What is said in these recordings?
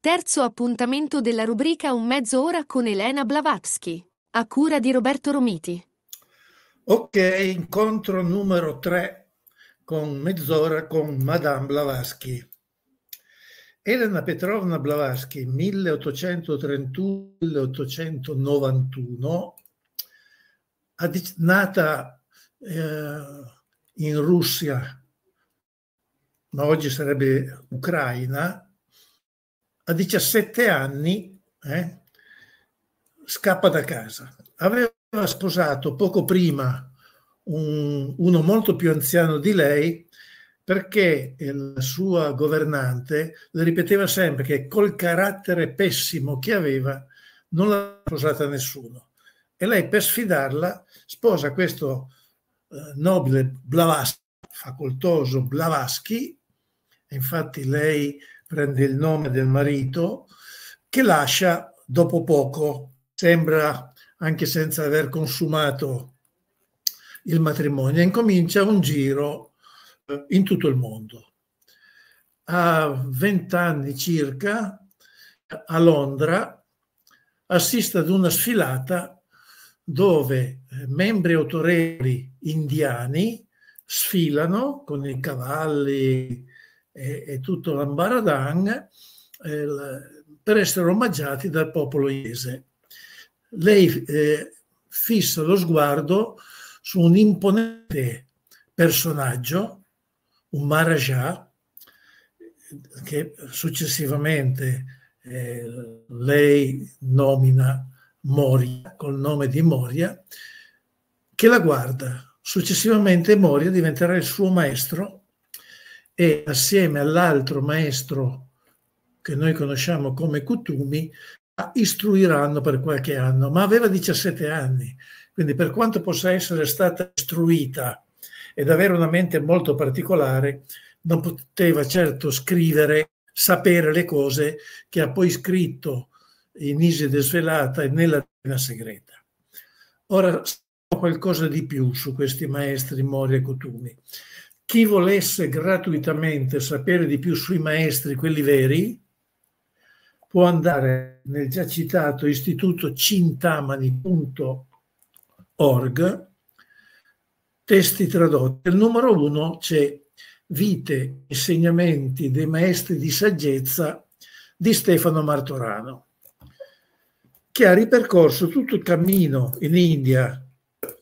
Terzo appuntamento della rubrica Un mezzo ora con Elena Blavatsky, a cura di Roberto Romiti. Ok, incontro numero 3 con mezz'ora con Madame Blavatsky. Elena Petrovna Blavatsky, 1831-1891, nata eh, in Russia, ma oggi sarebbe Ucraina, a 17 anni eh, scappa da casa. Aveva sposato poco prima un, uno molto più anziano di lei perché la sua governante le ripeteva sempre che col carattere pessimo che aveva non l'ha sposata nessuno. E lei per sfidarla sposa questo eh, nobile Blavatsky, facoltoso Blavatsky, infatti lei prende il nome del marito, che lascia dopo poco, sembra anche senza aver consumato il matrimonio, incomincia un giro eh, in tutto il mondo. A vent'anni circa, a Londra, assiste ad una sfilata dove eh, membri autorevoli indiani sfilano con i cavalli e, e tutto l'ambaradan eh, per essere omaggiati dal popolo inglese. Lei eh, fissa lo sguardo su un imponente personaggio, un Maharaja, che successivamente eh, lei nomina Moria, col nome di Moria, che la guarda. Successivamente Moria diventerà il suo maestro e assieme all'altro maestro che noi conosciamo come Kutumi istruiranno per qualche anno, ma aveva 17 anni, quindi per quanto possa essere stata istruita ed avere una mente molto particolare, non poteva certo scrivere, sapere le cose che ha poi scritto in Iside Svelata e nella Divina Segreta. Ora qualcosa di più su questi maestri Mori e Kutumi. Chi volesse gratuitamente sapere di più sui maestri, quelli veri, può andare nel già citato istituto cintamani.org, testi tradotti. Al numero uno c'è Vite, insegnamenti dei maestri di saggezza di Stefano Martorano, che ha ripercorso tutto il cammino in India, ha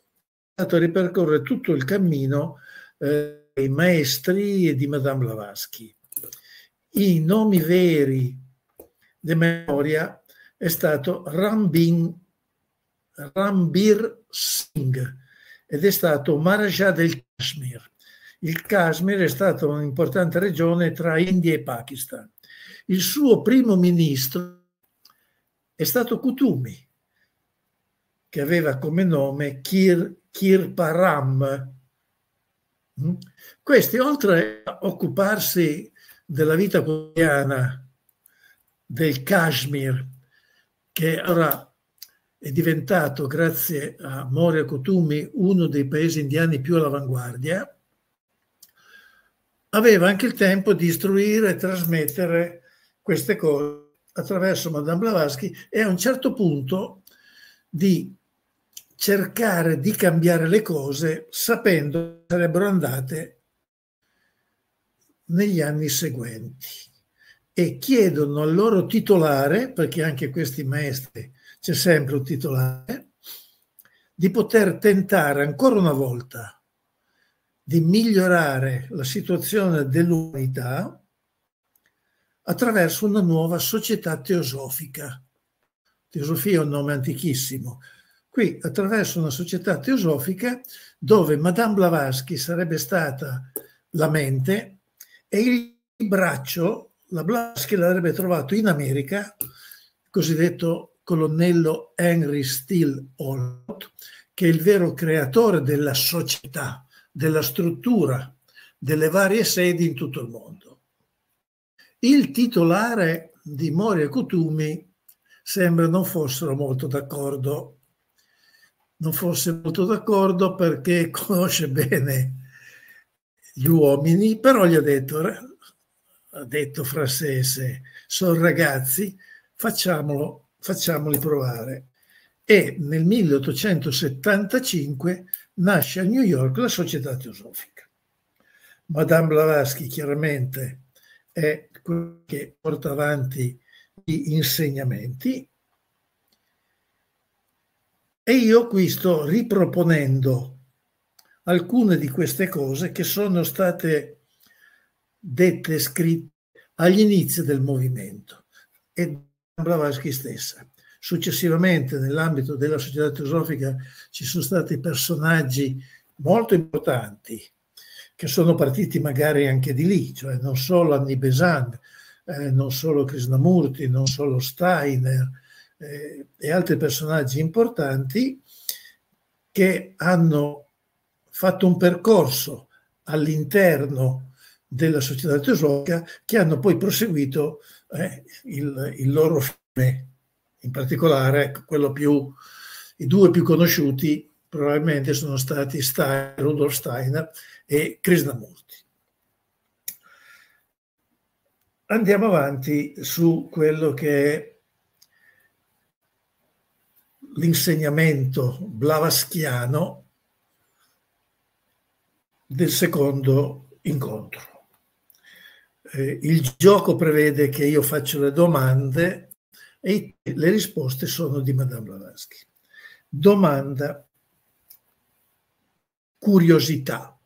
fatto ripercorrere tutto il cammino eh, i maestri di Madame Blavatsky. I nomi veri di memoria è stato Rambin, Rambir Singh ed è stato Maharaja del Kashmir. Il Kashmir è stata un'importante regione tra India e Pakistan. Il suo primo ministro è stato Kutumi, che aveva come nome Kir, Kirparam, Mm? Questi, oltre a occuparsi della vita quotidiana del Kashmir, che ora è diventato, grazie a Moria Kotumi, uno dei paesi indiani più all'avanguardia, aveva anche il tempo di istruire e trasmettere queste cose attraverso Madame Blavatsky e a un certo punto di cercare di cambiare le cose sapendo che sarebbero andate negli anni seguenti e chiedono al loro titolare, perché anche questi maestri c'è sempre un titolare, di poter tentare ancora una volta di migliorare la situazione dell'umanità attraverso una nuova società teosofica. Teosofia è un nome antichissimo, Qui, attraverso una società teosofica dove Madame Blavatsky sarebbe stata la mente e il braccio, la Blavatsky l'avrebbe trovato in America, il cosiddetto colonnello Henry Steele Olcott, che è il vero creatore della società, della struttura, delle varie sedi in tutto il mondo. Il titolare di Mori e Kutumi sembra non fossero molto d'accordo. Non fosse molto d'accordo perché conosce bene gli uomini, però gli ha detto, ha detto fra sé sé, sono ragazzi, facciamolo, facciamoli provare. E nel 1875 nasce a New York la Società Teosofica. Madame Blavatsky chiaramente è quello che porta avanti gli insegnamenti e io qui sto riproponendo alcune di queste cose che sono state dette e scritte agli inizi del movimento e Blavatsky stessa. Successivamente, nell'ambito della società teosofica, ci sono stati personaggi molto importanti che sono partiti magari anche di lì, cioè non solo Annie Besant, eh, non solo Krishnamurti, non solo Steiner eh, e altri personaggi importanti che hanno fatto un percorso all'interno della società teosofica che hanno poi proseguito eh, il, il, loro fine, in particolare più, i due più conosciuti probabilmente sono stati Steiner, Rudolf Steiner e Krishnamurti. Andiamo avanti su quello che è l'insegnamento blavaschiano del secondo incontro. Eh, il gioco prevede che io faccio le domande e le risposte sono di Madame Blavatsky. Domanda, curiosità.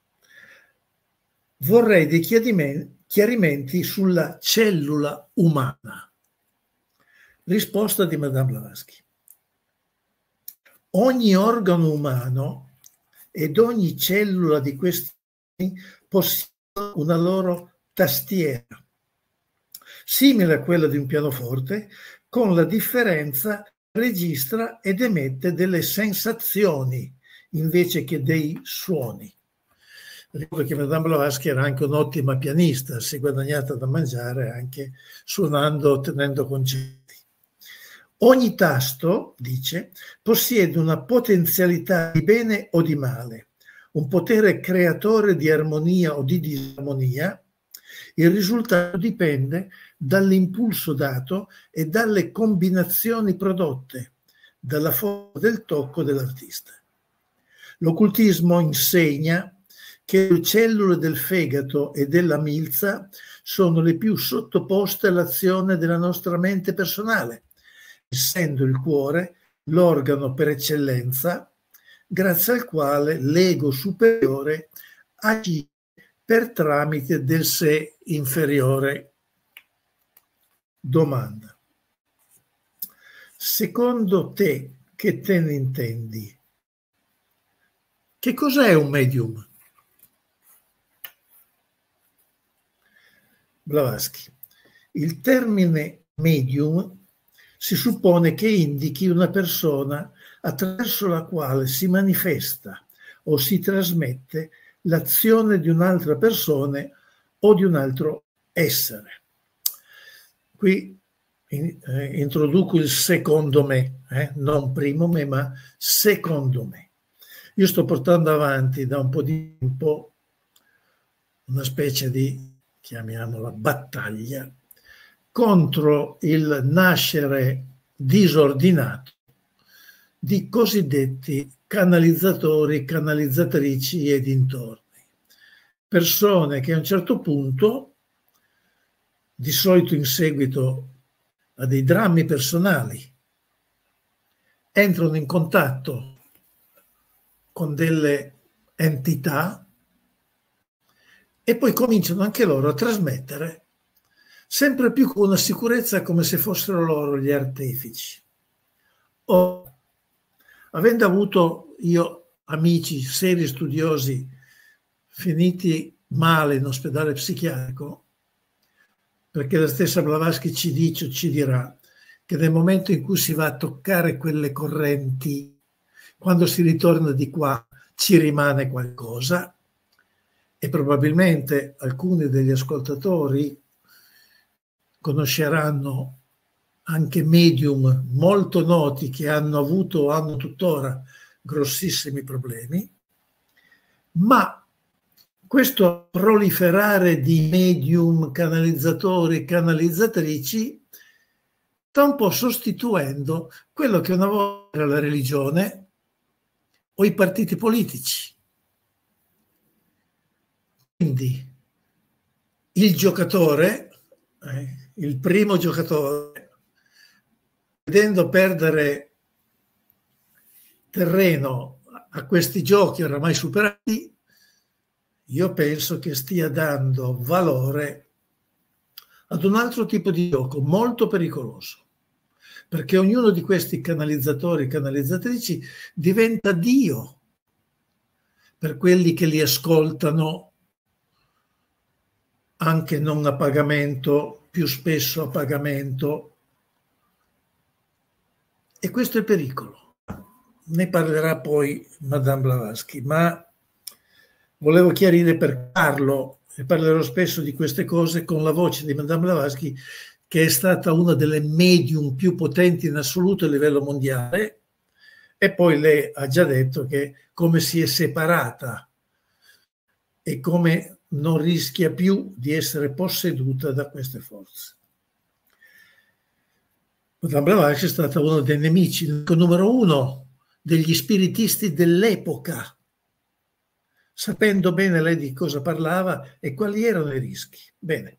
Vorrei dei chiarimenti sulla cellula umana. Risposta di Madame Blavatsky. Ogni organo umano ed ogni cellula di questi possiedono una loro tastiera, simile a quella di un pianoforte, con la differenza registra ed emette delle sensazioni invece che dei suoni. Ricordo che Madame Blavatsky era anche un'ottima pianista, si è guadagnata da mangiare anche suonando, tenendo concerti. Ogni tasto, dice, possiede una potenzialità di bene o di male, un potere creatore di armonia o di disarmonia. Il risultato dipende dall'impulso dato e dalle combinazioni prodotte, dalla forza del tocco dell'artista. L'occultismo insegna che le cellule del fegato e della milza sono le più sottoposte all'azione della nostra mente personale, essendo il cuore l'organo per eccellenza grazie al quale l'ego superiore agisce per tramite del sé inferiore. Domanda. Secondo te, che te ne intendi? Che cos'è un medium? Blavatsky. Il termine medium si suppone che indichi una persona attraverso la quale si manifesta o si trasmette l'azione di un'altra persona o di un altro essere. Qui eh, introduco il secondo me, eh, non primo me, ma secondo me. Io sto portando avanti da un po' di tempo una specie di, chiamiamola, battaglia contro il nascere disordinato di cosiddetti canalizzatori, canalizzatrici e dintorni. Persone che a un certo punto, di solito in seguito a dei drammi personali, entrano in contatto con delle entità e poi cominciano anche loro a trasmettere sempre più con una sicurezza come se fossero loro gli artefici. O, avendo avuto io amici seri studiosi finiti male in ospedale psichiatrico, perché la stessa Blavatsky ci dice o ci dirà che nel momento in cui si va a toccare quelle correnti, quando si ritorna di qua ci rimane qualcosa. E probabilmente alcuni degli ascoltatori conosceranno anche medium molto noti che hanno avuto o hanno tuttora grossissimi problemi, ma questo proliferare di medium, canalizzatori, canalizzatrici sta un po' sostituendo quello che una volta era la religione o i partiti politici. Quindi il giocatore, eh, il primo giocatore, vedendo perdere terreno a questi giochi oramai superati, io penso che stia dando valore ad un altro tipo di gioco molto pericoloso, perché ognuno di questi canalizzatori e canalizzatrici diventa Dio per quelli che li ascoltano anche non a pagamento, più spesso a pagamento. E questo è pericolo. Ne parlerà poi Madame Blavatsky, ma volevo chiarire per Carlo, e parlerò spesso di queste cose con la voce di Madame Blavatsky, che è stata una delle medium più potenti in assoluto a livello mondiale, e poi lei ha già detto che come si è separata e come non rischia più di essere posseduta da queste forze. Madame Blavatsky è stata uno dei nemici, numero uno degli spiritisti dell'epoca, sapendo bene lei di cosa parlava e quali erano i rischi. Bene.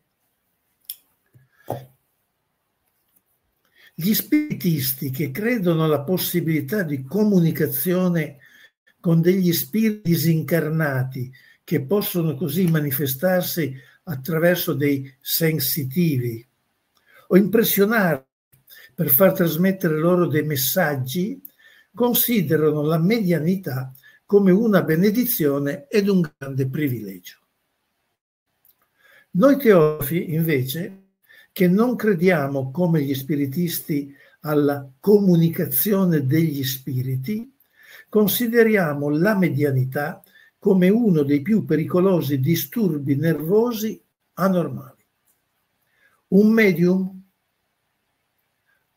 Gli spiritisti che credono alla possibilità di comunicazione con degli spiriti disincarnati che possono così manifestarsi attraverso dei sensitivi o impressionare per far trasmettere loro dei messaggi, considerano la medianità come una benedizione ed un grande privilegio. Noi teosofi, invece, che non crediamo come gli spiritisti alla comunicazione degli spiriti, consideriamo la medianità come uno dei più pericolosi disturbi nervosi anormali. Un medium,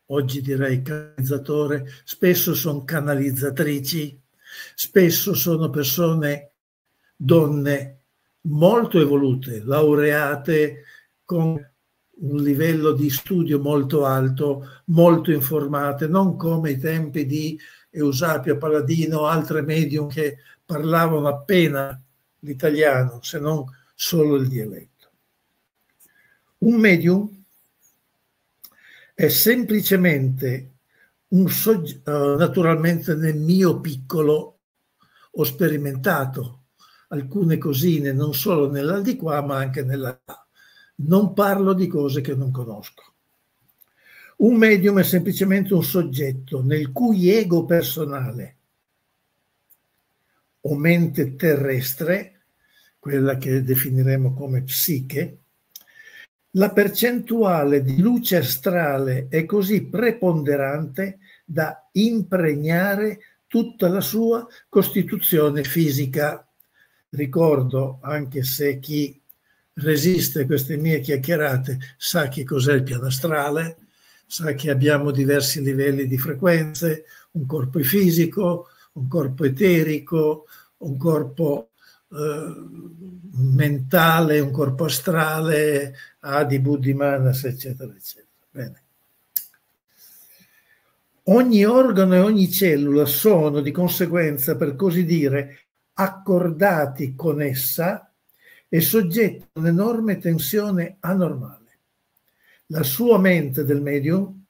oggi direi canalizzatore, spesso sono canalizzatrici, spesso sono persone, donne molto evolute, laureate con un livello di studio molto alto, molto informate, non come i tempi di Eusapio Paladino, altre medium che parlavano appena l'italiano, se non solo il dialetto. Un medium è semplicemente un soggetto, uh, naturalmente nel mio piccolo ho sperimentato alcune cosine non solo nella di qua ma anche nella non parlo di cose che non conosco. Un medium è semplicemente un soggetto nel cui ego personale o mente terrestre, quella che definiremo come psiche, la percentuale di luce astrale è così preponderante da impregnare tutta la sua costituzione fisica. Ricordo, anche se chi resiste a queste mie chiacchierate sa che cos'è il piano astrale, sa che abbiamo diversi livelli di frequenze, un corpo fisico, un corpo eterico, un corpo eh, mentale, un corpo astrale, Adi, Buddhi, Manas, eccetera, eccetera. Bene. Ogni organo e ogni cellula sono di conseguenza, per così dire, accordati con essa e soggetti a un'enorme tensione anormale. La sua mente del medium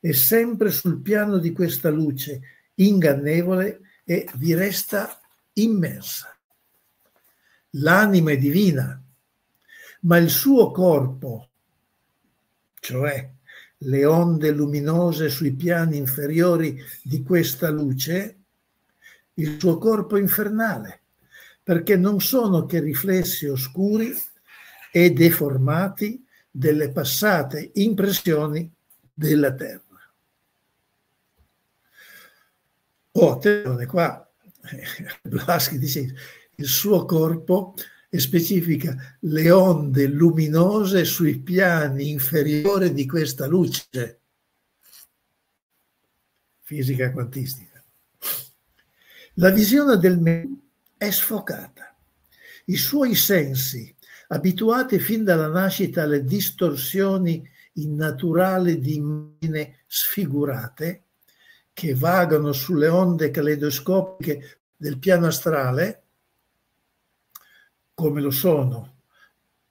è sempre sul piano di questa luce ingannevole e vi resta immersa. L'anima è divina, ma il suo corpo, cioè le onde luminose sui piani inferiori di questa luce, il suo corpo infernale, perché non sono che riflessi oscuri e deformati delle passate impressioni della Terra. Oh, attenzione, qua Blavatsky dice il suo corpo e specifica le onde luminose sui piani inferiori di questa luce. Fisica quantistica. La visione del me è sfocata. I suoi sensi, abituati fin dalla nascita alle distorsioni innaturali di immagini sfigurate, che vagano sulle onde caleidoscopiche del piano astrale, come lo sono,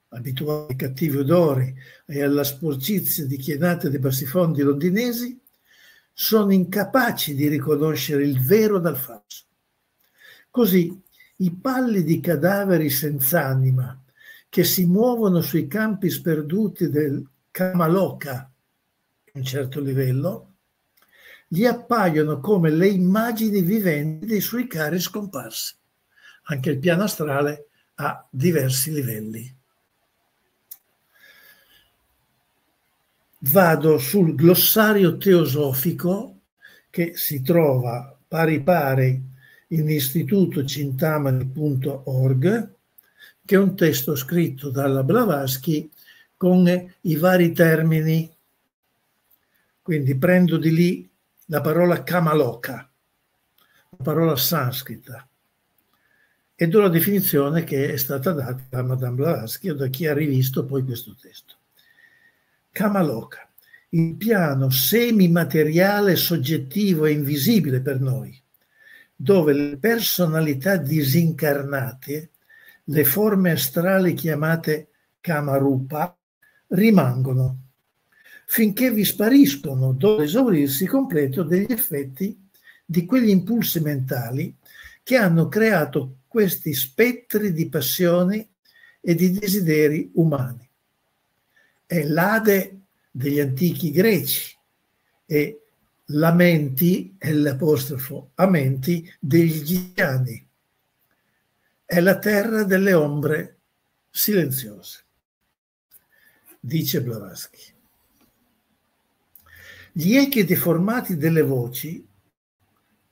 abituati ai cattivi odori e alla sporcizia di chienate dei bassifondi londinesi, sono incapaci di riconoscere il vero dal falso. Così i pallidi cadaveri senza anima che si muovono sui campi sperduti del Kamaloka, un certo livello, gli appaiono come le immagini viventi dei suoi cari scomparsi. Anche il piano astrale ha diversi livelli. Vado sul glossario teosofico che si trova pari pari in istitutocintamani.org, che è un testo scritto dalla Blavatsky con i vari termini. Quindi prendo di lì la parola Kamaloka, la parola sanscrita, e do la definizione che è stata data da Madame Blavatsky o da chi ha rivisto poi questo testo. Kamaloka, il piano semimateriale, soggettivo e invisibile per noi, dove le personalità disincarnate, le forme astrali chiamate Kamarupa, rimangono finché vi spariscono dopo l'esaurirsi completo degli effetti di quegli impulsi mentali che hanno creato questi spettri di passioni e di desideri umani. È l'Ade degli antichi greci e lamenti, è l'apostrofo, amenti degli egiziani. È la terra delle ombre silenziose, dice Blavatsky. Gli echi deformati delle voci,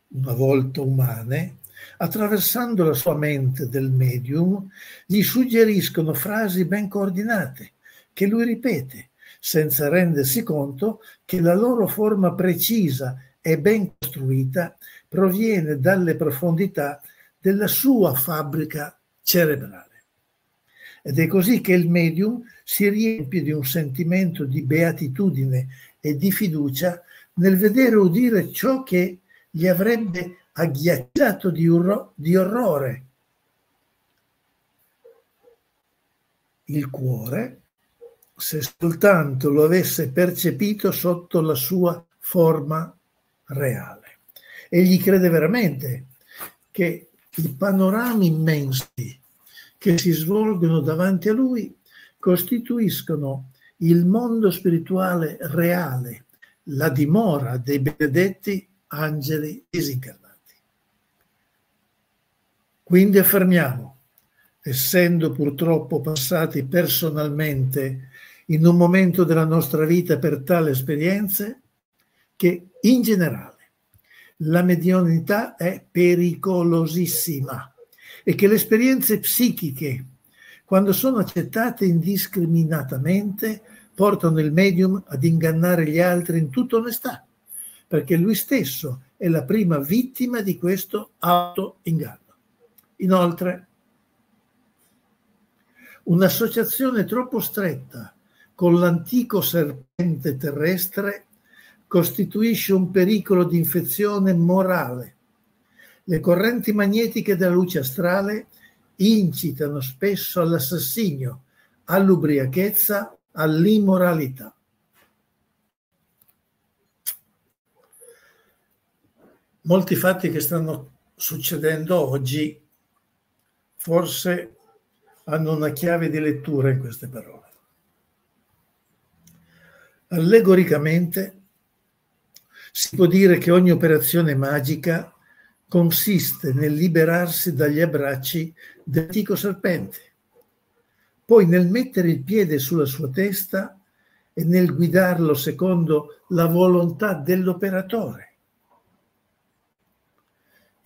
una volta umane, attraversando la sua mente del medium, gli suggeriscono frasi ben coordinate che lui ripete, senza rendersi conto che la loro forma precisa e ben costruita proviene dalle profondità della sua fabbrica cerebrale. Ed è così che il medium si riempie di un sentimento di beatitudine e di fiducia nel vedere udire ciò che gli avrebbe agghiacciato di, urro, di orrore. Il cuore, se soltanto lo avesse percepito sotto la sua forma reale. Egli crede veramente che i panorami immensi che si svolgono davanti a lui costituiscono il mondo spirituale reale, la dimora dei benedetti angeli disincarnati. Quindi affermiamo, essendo purtroppo passati personalmente in un momento della nostra vita per tale esperienze, che in generale la medianità è pericolosissima e che le esperienze psichiche, quando sono accettate indiscriminatamente, portano il medium ad ingannare gli altri in tutta onestà, perché lui stesso è la prima vittima di questo auto-inganno. Inoltre, un'associazione troppo stretta con l'antico serpente terrestre costituisce un pericolo di infezione morale. Le correnti magnetiche della luce astrale incitano spesso all'assassinio, all'ubriachezza, all'immoralità. Molti fatti che stanno succedendo oggi forse hanno una chiave di lettura in queste parole. Allegoricamente si può dire che ogni operazione magica consiste nel liberarsi dagli abbracci dell'antico serpente, poi nel mettere il piede sulla sua testa e nel guidarlo secondo la volontà dell'operatore.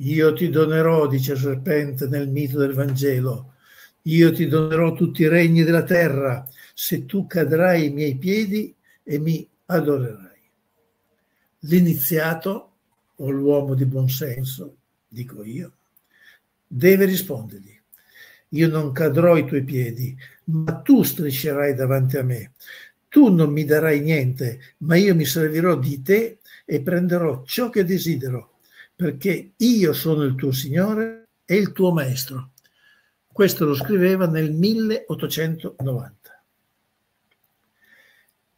Io ti donerò, dice il serpente nel mito del Vangelo, io ti donerò tutti i regni della terra se tu cadrai ai miei piedi e mi adorerai. L'iniziato, o l'uomo di buon senso, dico io, deve rispondergli. Io non cadrò ai tuoi piedi, ma tu striscerai davanti a me. Tu non mi darai niente, ma io mi servirò di te e prenderò ciò che desidero, perché io sono il tuo Signore e il tuo Maestro. Questo lo scriveva nel 1890.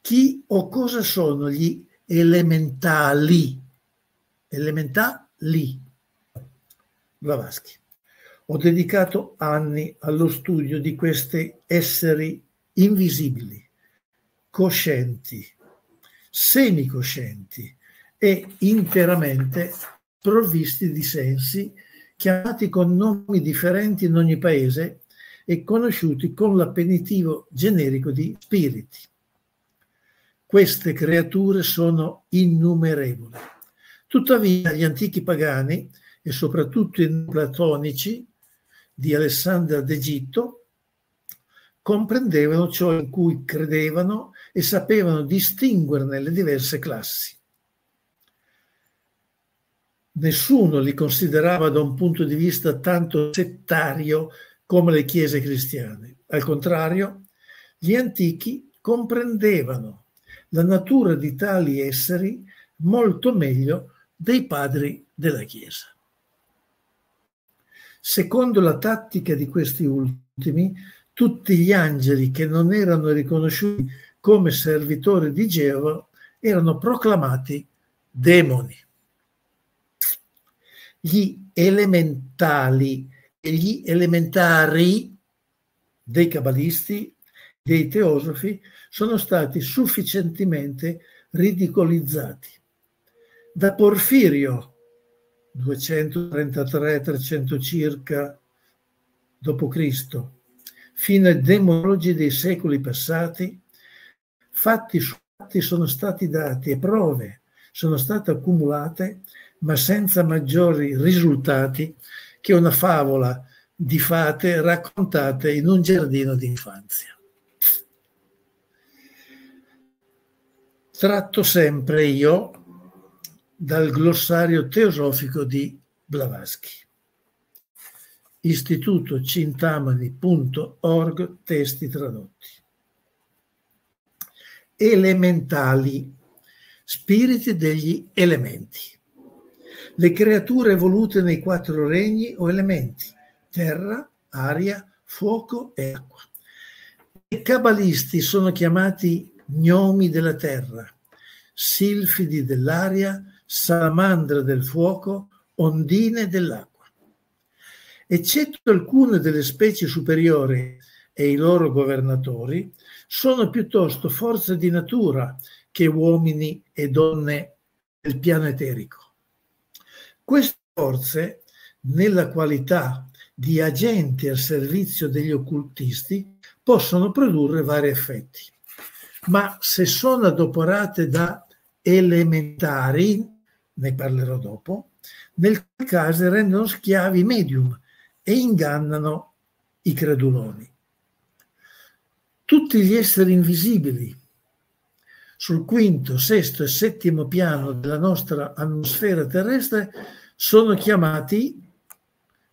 Chi o cosa sono gli elementali? Elementali. Blavatsky. Ho dedicato anni allo studio di questi esseri invisibili, coscienti, semicoscienti e interamente provvisti di sensi, chiamati con nomi differenti in ogni paese e conosciuti con l'appellativo generico di spiriti. Queste creature sono innumerevoli. Tuttavia gli antichi pagani e soprattutto i platonici di Alessandria d'Egitto comprendevano ciò in cui credevano e sapevano distinguerne le diverse classi. Nessuno li considerava da un punto di vista tanto settario come le chiese cristiane. Al contrario, gli antichi comprendevano la natura di tali esseri molto meglio dei padri della Chiesa. Secondo la tattica di questi ultimi, tutti gli angeli che non erano riconosciuti come servitori di Geova erano proclamati demoni. Gli elementali e gli elementari dei cabalisti, dei teosofi, sono stati sufficientemente ridicolizzati. Da Porfirio 233-300 circa d.C., fino ai demologi dei secoli passati, fatti su fatti sono stati dati e prove sono state accumulate, ma senza maggiori risultati che una favola di fate raccontate in un giardino d'infanzia. Tratto sempre io dal glossario teosofico di Blavatsky. Istituto cintamani.org, testi tradotti. Elementali, spiriti degli elementi. Le creature evolute nei quattro regni o elementi, terra, aria, fuoco e acqua. I cabalisti sono chiamati gnomi della terra, silfidi dell'aria, salamandre del fuoco, ondine dell'acqua. Eccetto alcune delle specie superiori e i loro governatori, sono piuttosto forze di natura che uomini e donne del piano eterico. Queste forze, nella qualità di agenti al servizio degli occultisti, possono produrre vari effetti. Ma se sono adoperate da elementari, ne parlerò dopo, nel caso rendono schiavi i medium e ingannano i creduloni. Tutti gli esseri invisibili sul quinto, sesto e settimo piano della nostra atmosfera terrestre sono chiamati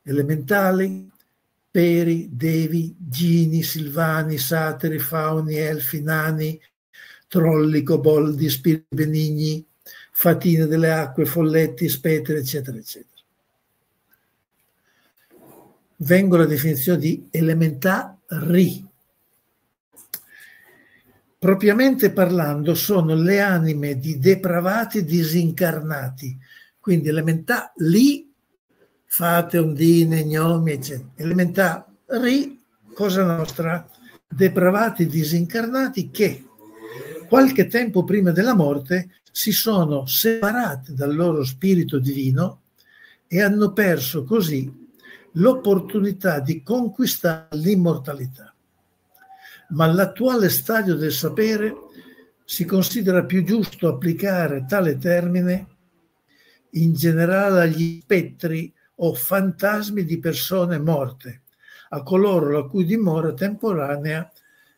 elementali, peri, devi, gini, silvani, satiri, fauni, elfi, nani, trolli, coboldi, spiriti benigni, fatine delle acque, folletti, spetere, eccetera, eccetera. Vengo alla definizione di elementari. Propriamente parlando, sono le anime di depravati disincarnati, quindi elementali, fate, ondine, gnomi, eccetera. Elementari, cosa nostra, depravati disincarnati che qualche tempo prima della morte si sono separati dal loro spirito divino e hanno perso così l'opportunità di conquistare l'immortalità. Ma all'attuale stadio del sapere si considera più giusto applicare tale termine in generale agli spettri o fantasmi di persone morte, a coloro la cui dimora temporanea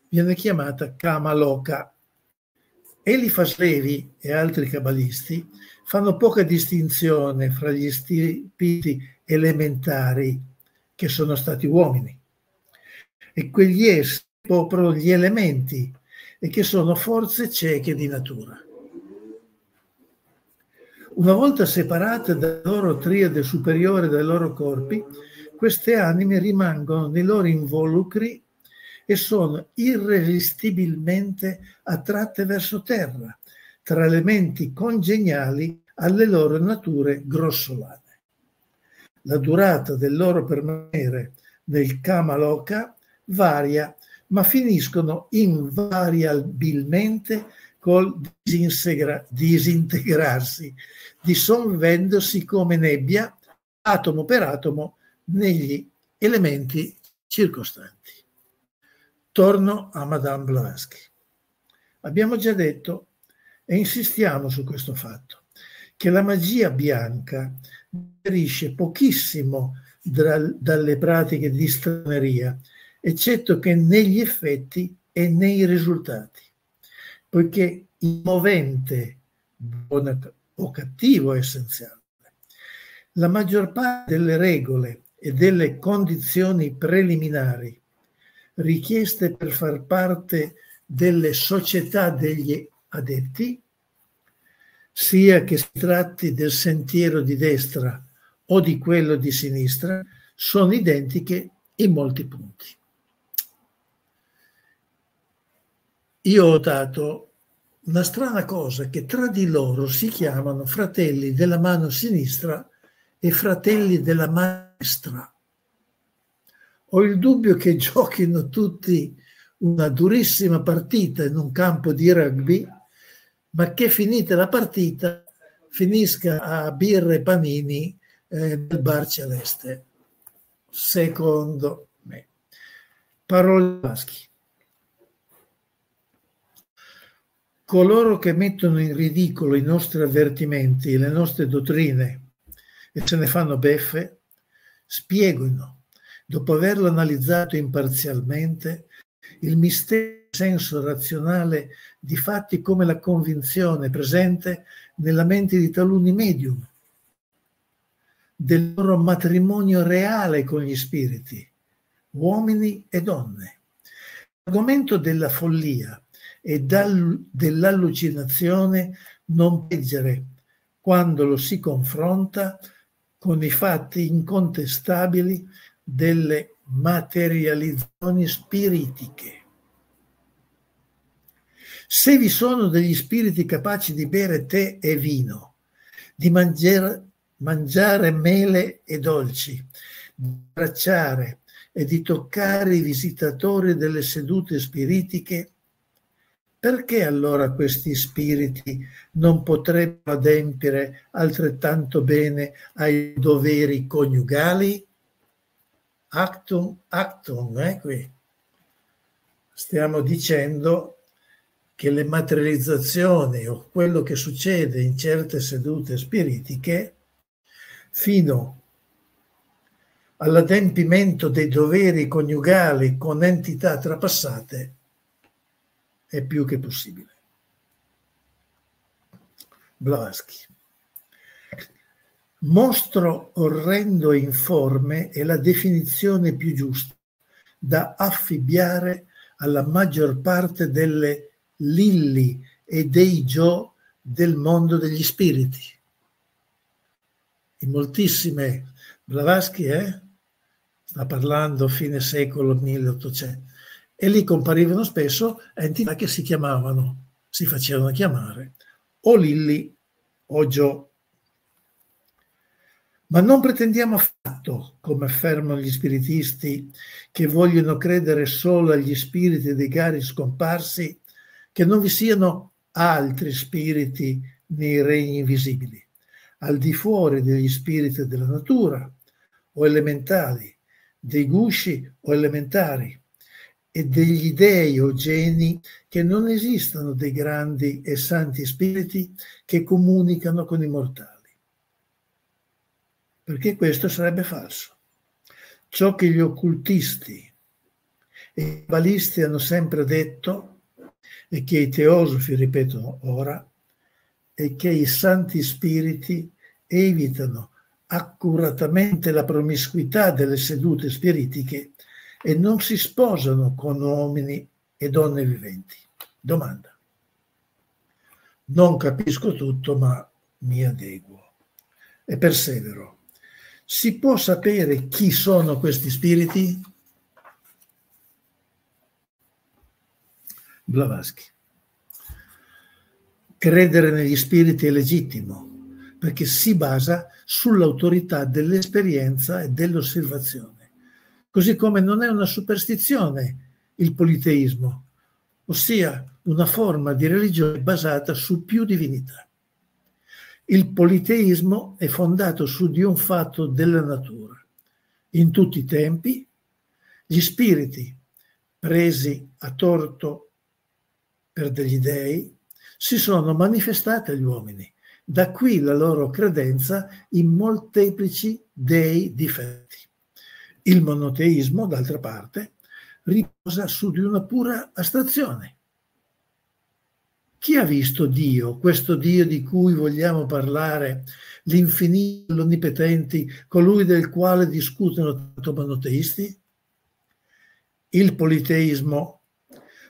viene chiamata Kamaloka. Elifas Levi e altri cabalisti fanno poca distinzione fra gli spiriti elementari che sono stati uomini e quegli essi coprono gli elementi e che sono forze cieche di natura. Una volta separate dalla loro triade superiore dai loro corpi, queste anime rimangono nei loro involucri e sono irresistibilmente attratte verso terra, tra elementi congeniali alle loro nature grossolane. La durata del loro permanere nel Kamaloka varia, ma finiscono invariabilmente col disintegrarsi, dissolvendosi come nebbia, atomo per atomo, negli elementi circostanti. Torno a Madame Blavatsky. Abbiamo già detto, e insistiamo su questo fatto, che la magia bianca differisce pochissimo dalle pratiche di straneria, eccetto che negli effetti e nei risultati, poiché il movente, buono o cattivo, è essenziale. La maggior parte delle regole e delle condizioni preliminari richieste per far parte delle società degli adepti, sia che si tratti del sentiero di destra o di quello di sinistra, sono identiche in molti punti. Io ho dato una strana cosa che tra di loro si chiamano fratelli della mano sinistra e fratelli della mano destra ho il dubbio che giochino tutti una durissima partita in un campo di rugby, ma che finita la partita finisca a birre e panini eh, nel bar celeste. Secondo me. Parole maschi. Coloro che mettono in ridicolo i nostri avvertimenti, le nostre dottrine e se ne fanno beffe, spiegano dopo averlo analizzato imparzialmente, il mistero senso razionale di fatti come la convinzione presente nella mente di taluni medium, del loro matrimonio reale con gli spiriti, uomini e donne. L'argomento della follia e dell'allucinazione non peggere quando lo si confronta con i fatti incontestabili delle materializzazioni spiritiche. Se vi sono degli spiriti capaci di bere tè e vino, di mangiare, mangiare mele e dolci, di abbracciare e di toccare i visitatori delle sedute spiritiche, perché allora questi spiriti non potrebbero adempiere altrettanto bene ai doveri coniugali? actum actum, eh, qui. Stiamo dicendo che le materializzazioni o quello che succede in certe sedute spiritiche fino all'adempimento dei doveri coniugali con entità trapassate è più che possibile. Blavatsky. Mostro orrendo e informe è la definizione più giusta da affibbiare alla maggior parte delle lilli e dei gio del mondo degli spiriti. In moltissime, Blavatsky eh, sta parlando fine secolo 1800, e lì comparivano spesso entità che si chiamavano, si facevano chiamare o Lilli o Gio. Ma non pretendiamo affatto, come affermano gli spiritisti, che vogliono credere solo agli spiriti dei cari scomparsi, che non vi siano altri spiriti nei regni invisibili, al di fuori degli spiriti della natura o elementali, dei gusci o elementari e degli dei o geni che non esistono dei grandi e santi spiriti che comunicano con i mortali perché questo sarebbe falso. Ciò che gli occultisti e i balisti hanno sempre detto e che i teosofi ripetono ora è che i santi spiriti evitano accuratamente la promiscuità delle sedute spiritiche e non si sposano con uomini e donne viventi. Domanda. Non capisco tutto, ma mi adeguo e persevero. Si può sapere chi sono questi spiriti? Blavatsky. Credere negli spiriti è legittimo perché si basa sull'autorità dell'esperienza e dell'osservazione. Così come non è una superstizione il politeismo, ossia una forma di religione basata su più divinità. Il politeismo è fondato su di un fatto della natura. In tutti i tempi, gli spiriti presi a torto per degli dei si sono manifestati agli uomini. Da qui la loro credenza in molteplici dei difetti. Il monoteismo, d'altra parte, riposa su di una pura astrazione. Chi ha visto Dio, questo Dio di cui vogliamo parlare, l'infinito, l'onnipotenti, colui del quale discutono tanto monoteisti? Il politeismo,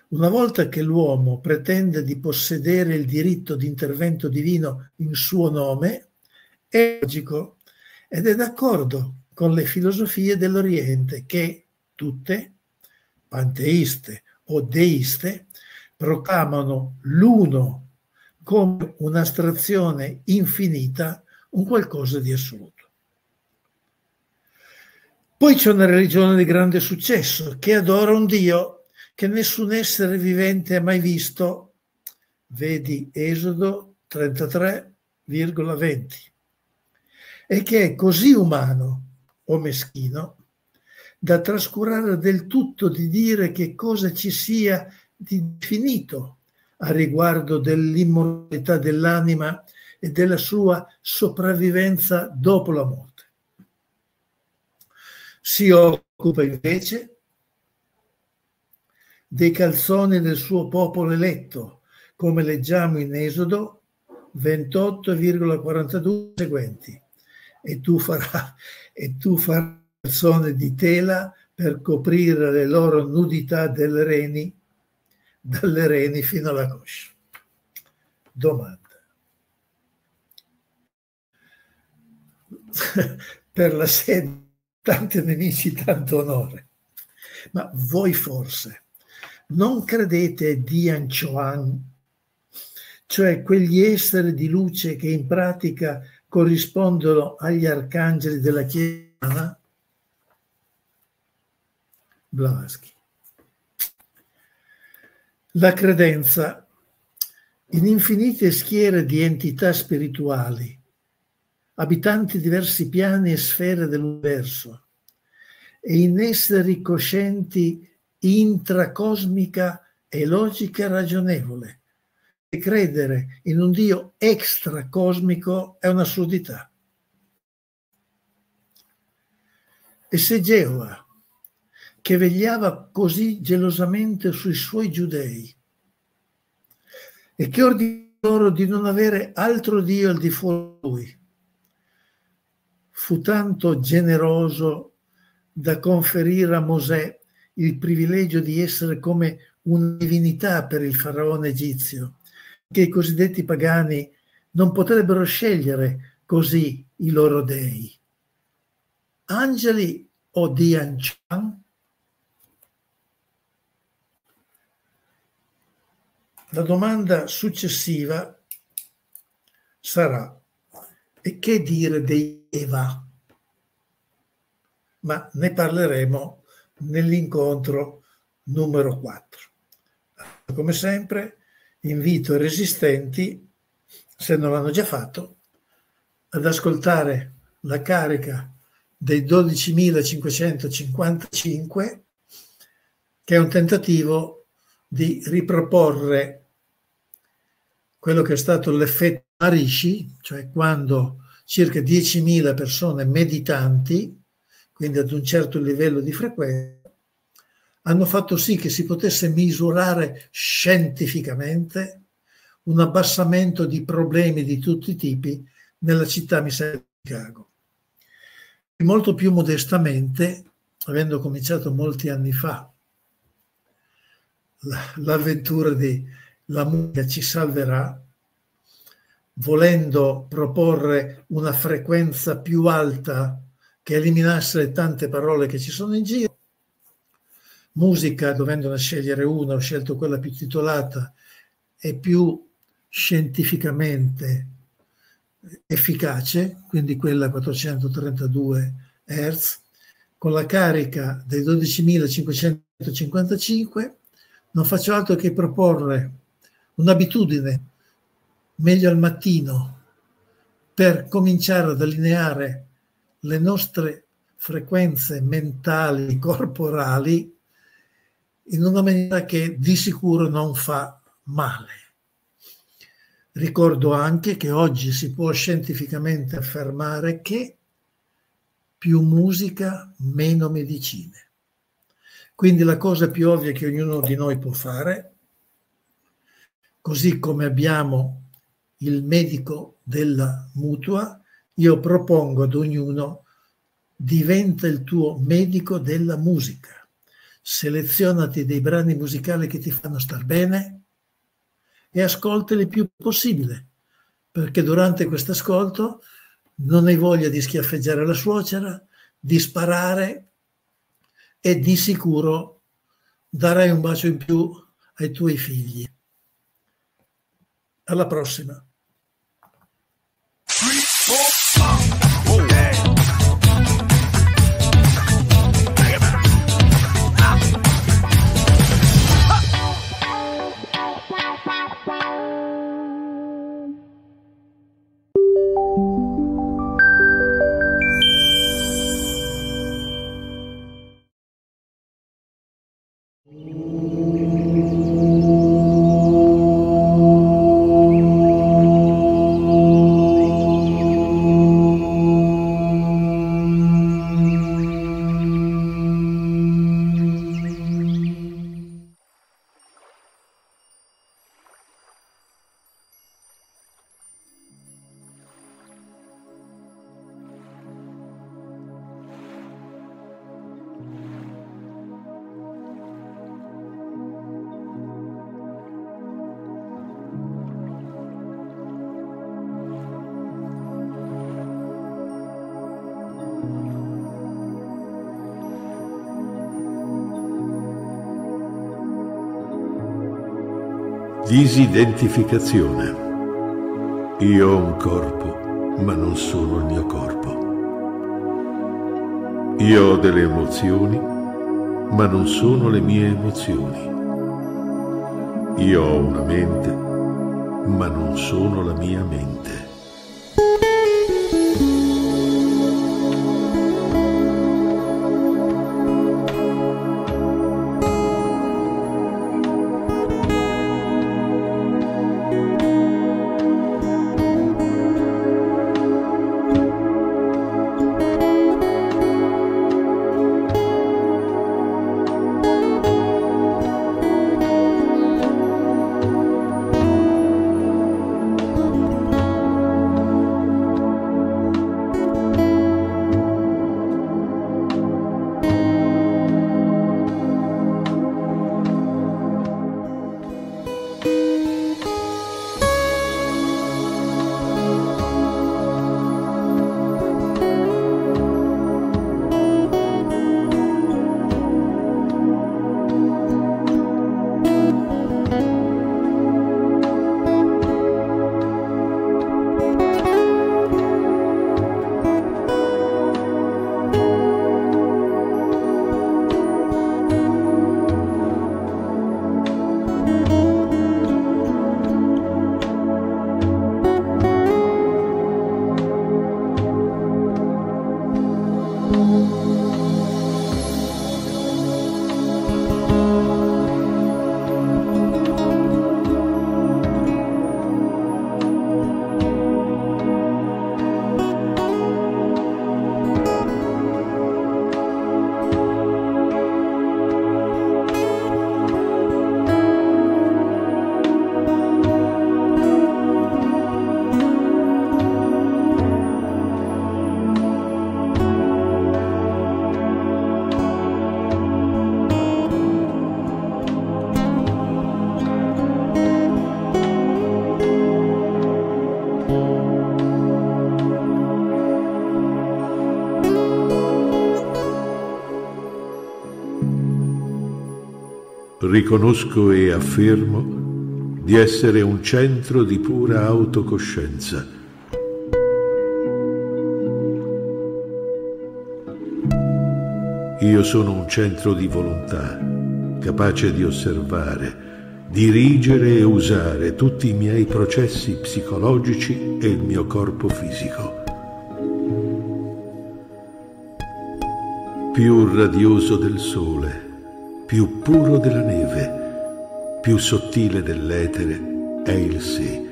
una volta che l'uomo pretende di possedere il diritto di intervento divino in suo nome, è logico ed è d'accordo con le filosofie dell'Oriente che tutte panteiste o deiste proclamano l'uno come un'astrazione infinita, un qualcosa di assoluto. Poi c'è una religione di grande successo che adora un Dio che nessun essere vivente ha mai visto, vedi Esodo 33,20, e che è così umano o meschino da trascurare del tutto di dire che cosa ci sia di finito a riguardo dell'immortalità dell'anima e della sua sopravvivenza dopo la morte. Si occupa invece dei calzoni del suo popolo eletto, come leggiamo in Esodo 28,42 seguenti. E tu farai, e calzone di tela per coprire le loro nudità del reni, dalle reni fino alla coscia. Domanda. per la sede, tanti nemici, tanto onore. Ma voi forse non credete a Dian Choan, cioè quegli esseri di luce che in pratica corrispondono agli arcangeli della Chiesa? Blavatsky. La credenza in infinite schiere di entità spirituali, abitanti diversi piani e sfere dell'universo, e in esseri coscienti intracosmica e logica ragionevole. Credere in un Dio extracosmico è un'assurdità. E se Geova che vegliava così gelosamente sui suoi giudei e che ordinò loro di non avere altro Dio al di fuori di lui. Fu tanto generoso da conferire a Mosè il privilegio di essere come una divinità per il faraone egizio, che i cosiddetti pagani non potrebbero scegliere così i loro dei. Angeli o Dianchan La domanda successiva sarà e che dire dei Eva? Ma ne parleremo nell'incontro numero 4. Come sempre invito i resistenti, se non l'hanno già fatto, ad ascoltare la carica dei 12.555 che è un tentativo di riproporre quello che è stato l'effetto Arishi, cioè quando circa 10.000 persone meditanti, quindi ad un certo livello di frequenza, hanno fatto sì che si potesse misurare scientificamente un abbassamento di problemi di tutti i tipi nella città mi di Chicago. Molto più modestamente, avendo cominciato molti anni fa, l'avventura di La musica ci salverà, volendo proporre una frequenza più alta che eliminasse le tante parole che ci sono in giro. Musica, dovendone scegliere una, ho scelto quella più titolata e più scientificamente efficace, quindi quella a 432 Hz, con la carica dei 12.555, non faccio altro che proporre un'abitudine meglio al mattino per cominciare ad allineare le nostre frequenze mentali, corporali, in una maniera che di sicuro non fa male. Ricordo anche che oggi si può scientificamente affermare che più musica, meno medicine. Quindi la cosa più ovvia che ognuno di noi può fare, così come abbiamo il medico della mutua, io propongo ad ognuno diventa il tuo medico della musica. Selezionati dei brani musicali che ti fanno star bene e ascoltali il più possibile, perché durante questo ascolto non hai voglia di schiaffeggiare la suocera, di sparare e di sicuro darai un bacio in più ai tuoi figli. Alla prossima. Disidentificazione. Io ho un corpo, ma non sono il mio corpo. Io ho delle emozioni, ma non sono le mie emozioni. Io ho una mente, ma non sono la mia mente. Riconosco e affermo di essere un centro di pura autocoscienza. Io sono un centro di volontà, capace di osservare, dirigere e usare tutti i miei processi psicologici e il mio corpo fisico. Più radioso del sole, più puro della neve, più sottile dell'etere è il sé,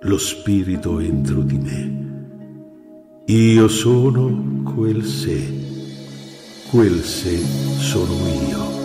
lo spirito entro di me. Io sono quel sé, quel sé sono io.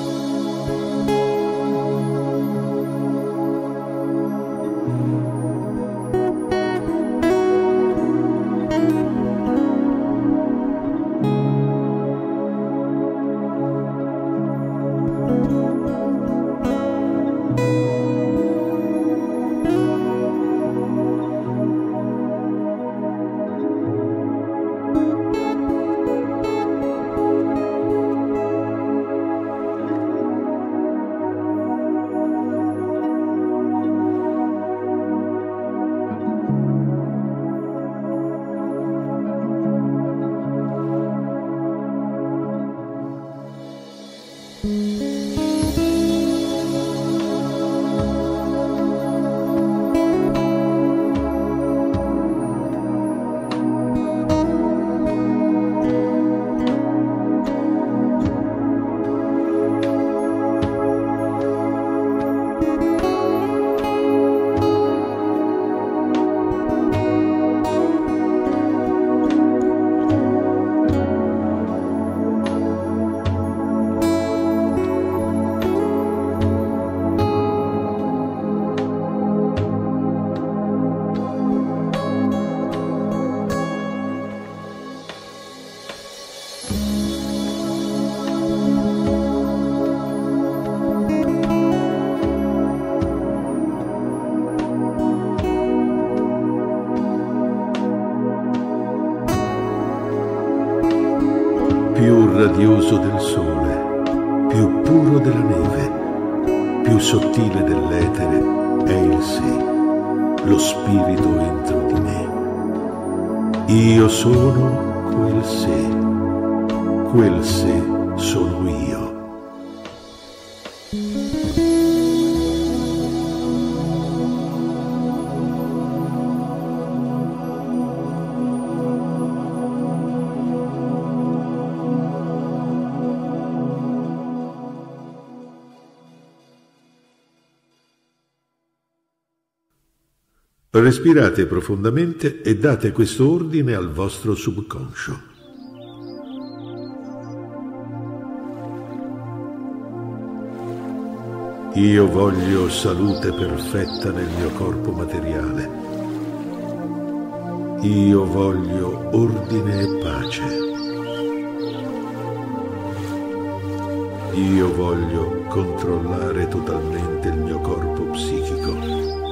Radioso del sole, più puro della neve, più sottile dell'etere è il sé, lo spirito entro di me. Io sono quel sé, quel sé sono io. Respirate profondamente e date questo ordine al vostro subconscio. Io voglio salute perfetta nel mio corpo materiale. Io voglio ordine e pace. Io voglio controllare totalmente il mio corpo psichico.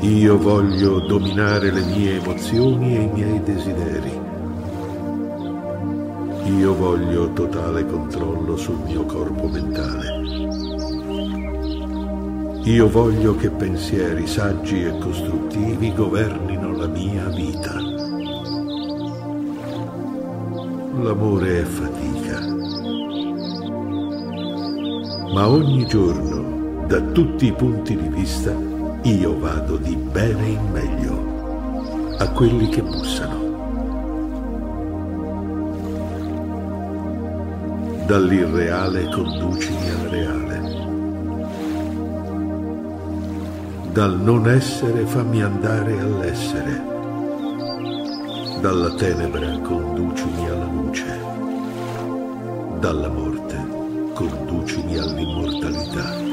Io voglio dominare le mie emozioni e i miei desideri. Io voglio totale controllo sul mio corpo mentale. Io voglio che pensieri saggi e costruttivi governino la mia vita. L'amore è fatica. Ma ogni giorno, da tutti i punti di vista, io vado di bene in meglio a quelli che bussano. Dall'irreale conducimi al reale. Dal non essere fammi andare all'essere. Dalla tenebra conducimi alla luce. Dalla morte conducimi all'immortalità.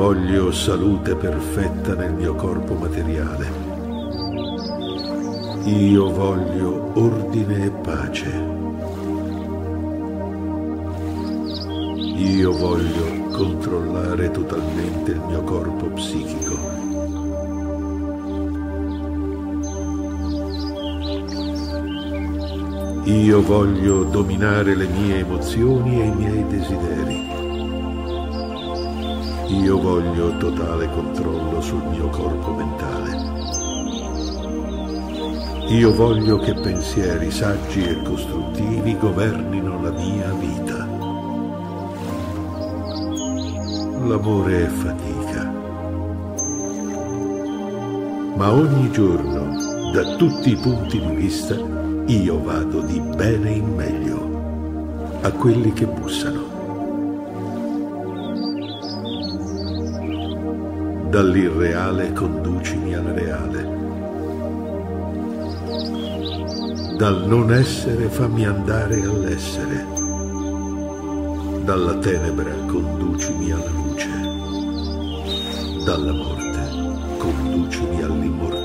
Voglio salute perfetta nel mio corpo materiale. Io voglio ordine e pace. Io voglio controllare totalmente il mio corpo psichico. Io voglio dominare le mie emozioni e i miei desideri. Io voglio totale controllo sul mio corpo mentale. Io voglio che pensieri saggi e costruttivi governino la mia vita. L'amore è fatica, ma ogni giorno, da tutti i punti di vista, io vado di bene in meglio a quelli che bussano. Dall'irreale conducimi al reale. Dal non essere fammi andare all'essere. Dalla tenebra conducimi alla luce. Dalla morte conducimi all'immortalità.